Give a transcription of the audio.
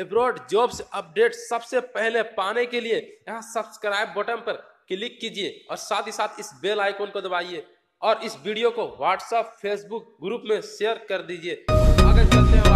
Abroad jobs update सबसे पहले पाने के लिए यहाँ सब्सक्राइब बटन पर क्लिक कीजिए और साथ ही साथ इस बेल आइकॉन को दबाइए और इस वीडियो को व्हाट्सएप फेसबुक ग्रुप में शेयर कर दीजिए। आगे चलते हैं